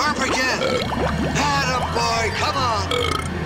Burp again. Attaboy, come on.